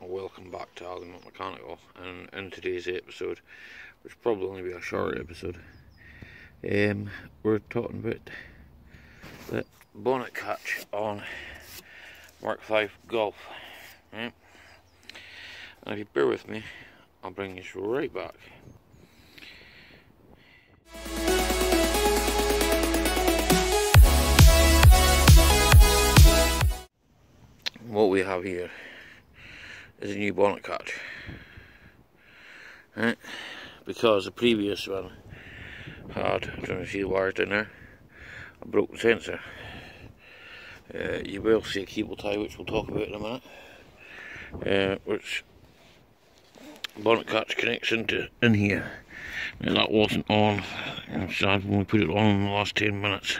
welcome back to Ali Mack Mechanical and in today's episode which will probably only be a short episode. Um, we're talking about the bonnet catch on Mark 5 Golf right? and if you bear with me I'll bring you right back. What we have here is a new bonnet catch. Right? Because the previous one had, I don't know wires down there, a broken sensor. Uh, you will see a cable tie which we'll talk about in a minute. Uh, which bonnet catch connects into in here. Now that wasn't on, so I've only put it on in the last 10 minutes.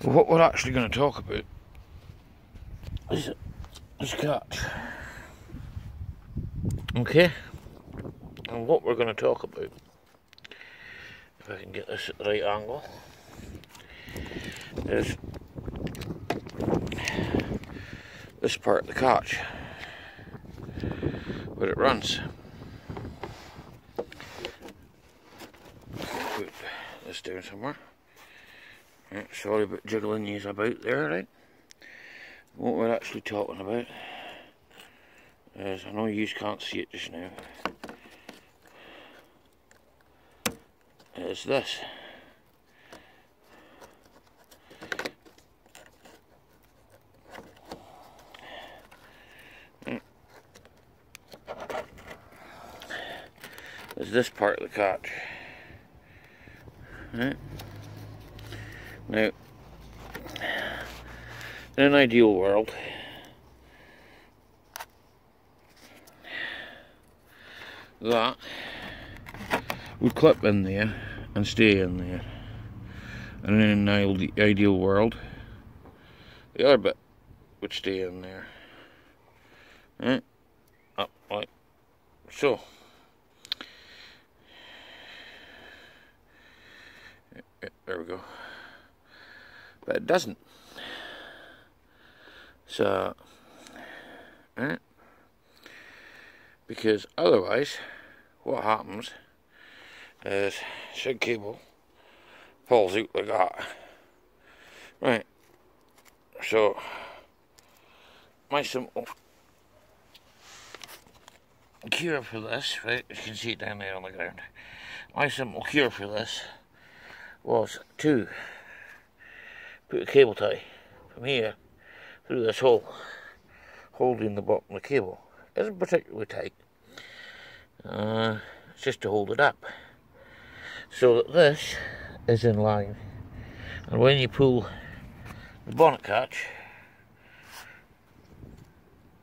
But what we're actually going to talk about is this catch. Okay, and what we're going to talk about, if I can get this at the right angle, is this part of the catch where it runs. Put this down somewhere. Right, sorry about jiggling these about there, right? What we're actually talking about is, I know you can't see it just now, is this. Is this part of the catch. Right? Now, in an ideal world, that would clip in there and stay in there. And in an ideal world, the other bit would stay in there. Right? Up like so. There we go. But it doesn't. So, right? Because otherwise, what happens is shed cable falls out like that. Right. So, my simple cure for this, right, you can see it down there on the ground. My simple cure for this was to put a cable tie from here through this hole, holding the bottom of the cable. It isn't particularly tight, uh, it's just to hold it up. So that this is in line. And when you pull the bonnet catch,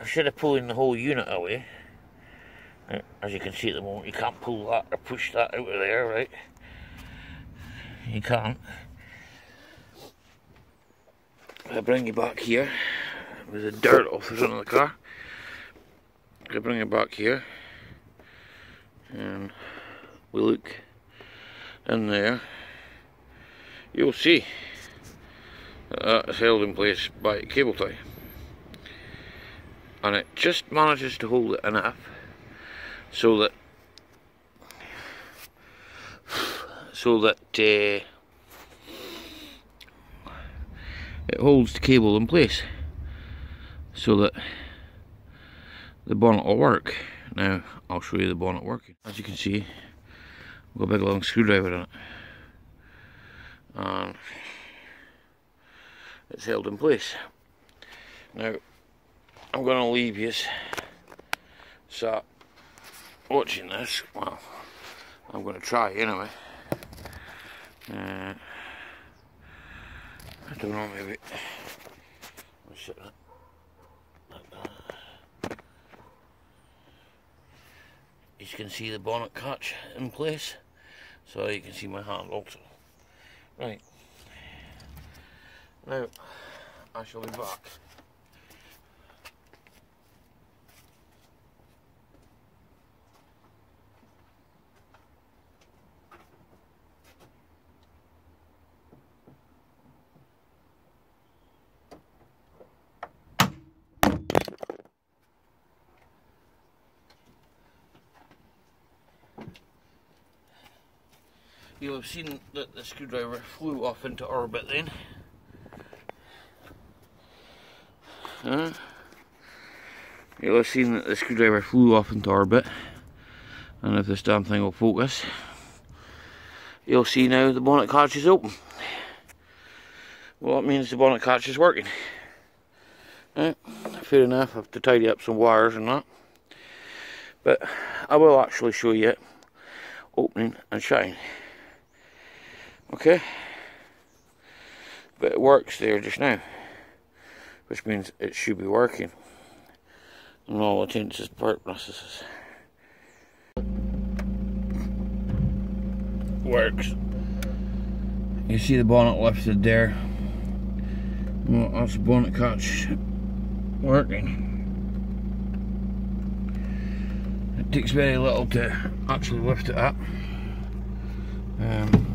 instead of pulling the whole unit away, as you can see at the moment, you can't pull that or push that out of there, right? You can't. I bring you back here with the dirt off the front of the car. I bring it back here and we look in there. You'll see that is held in place by cable tie. And it just manages to hold it enough so that so that uh, it holds the cable in place so that the bonnet will work. Now I'll show you the bonnet working. As you can see, I've got a big long screwdriver in it. And it's held in place. Now I'm going to leave you so watching this. Well, I'm going to try anyway. Uh, I don't know, maybe. You can see the bonnet catch in place, so you can see my hand also. Right. Now, I shall be back. You'll have seen that the screwdriver flew off into orbit then. Uh, you'll have seen that the screwdriver flew off into orbit. And if this damn thing will focus, you'll see now the bonnet catch is open. Well, that means the bonnet catch is working. Right, fair enough, I have to tidy up some wires and that. But I will actually show you it opening and shutting. Okay? But it works there just now. Which means it should be working. And all intents and purposes. Works. You see the bonnet lifted there. Well, that's the bonnet catch working. It takes very little to actually lift it up. Um,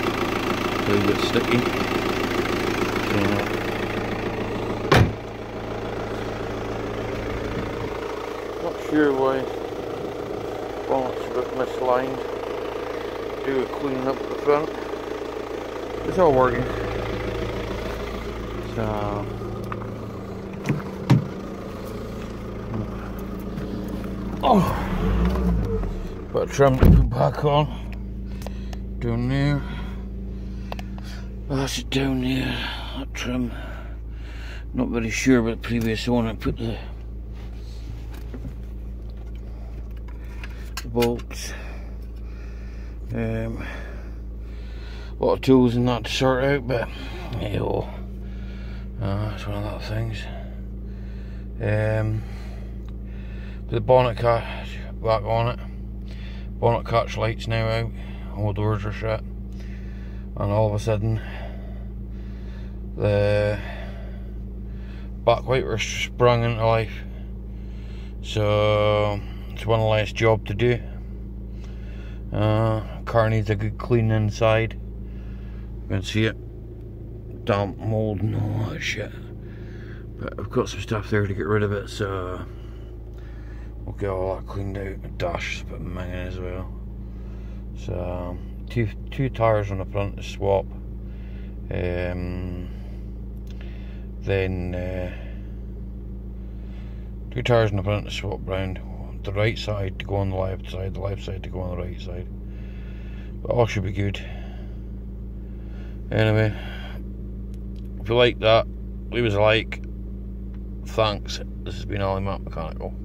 little bit sticky. Yeah. Not sure why bonnet's a bit misaligned. Do a clean up the front. It's all working. So Oh but trim to put back on down there that's it down there, that trim. Not very sure about the previous one. I put the, the bolts. Um, a lot of tools in that to sort out, but hey oh, uh, it's one of those things. Um, the bonnet catch back on it. Bonnet catch lights now out. All doors are shut, and all of a sudden the backlight were sprung into life. So it's one less job to do. Uh, car needs a good clean inside. You can see it. Damp, mold and all that shit. But I've got some stuff there to get rid of it, so we'll get all that cleaned out. Dash bit minging as well. So two two tires on the front to swap. Um, then uh, two tires in the front to swap round. The right side to go on the left side the left side to go on the right side. But all should be good. Anyway if you like that leave us a like. Thanks. This has been Ali Mack Mechanical